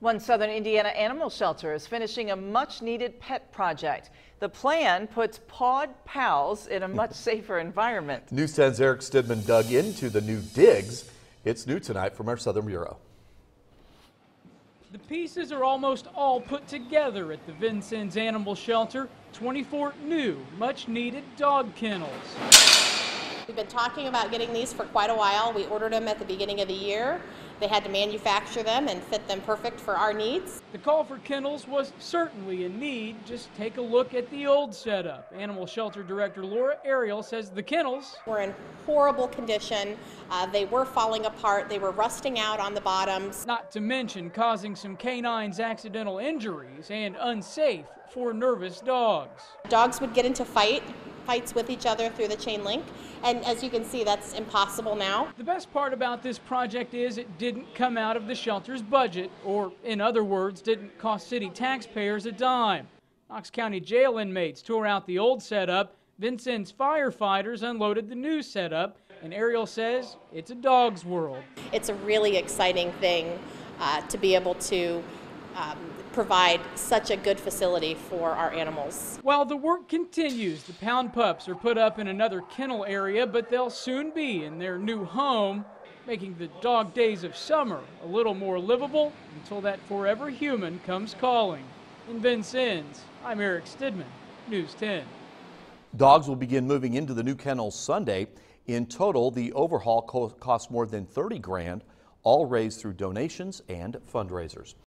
One Southern Indiana animal shelter is finishing a much needed pet project. The plan puts pawed pals in a much safer environment. News 10's Eric Stidman dug into the new digs. It's new tonight from our Southern Bureau. The pieces are almost all put together at the Vincennes Animal Shelter. 24 new, much needed dog kennels. We've been talking about getting these for quite a while. We ordered them at the beginning of the year. They had to manufacture them and fit them perfect for our needs. The call for kennels was certainly a need. Just take a look at the old setup. Animal Shelter Director Laura Ariel says the kennels were in horrible condition. Uh, they were falling apart. They were rusting out on the bottoms. Not to mention causing some canines accidental injuries and unsafe for nervous dogs. Dogs would get into fight fights with each other through the chain link. And as you can see, that's impossible now. The best part about this project is it didn't come out of the shelter's budget, or in other words, didn't cost city taxpayers a dime. Knox County jail inmates tore out the old setup. Vincennes firefighters unloaded the new setup. And Ariel says it's a dog's world. It's a really exciting thing uh, to be able to um, provide such a good facility for our animals. While the work continues, the pound pups are put up in another kennel area, but they'll soon be in their new home, making the dog days of summer a little more livable until that forever human comes calling. In Vincennes, I'm Eric Stidman, News 10. Dogs will begin moving into the new kennels Sunday. In total, the overhaul costs more than 30 grand, all raised through donations and fundraisers.